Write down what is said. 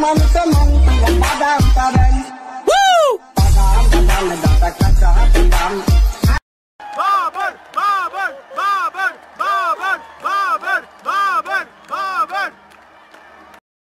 mami, toma.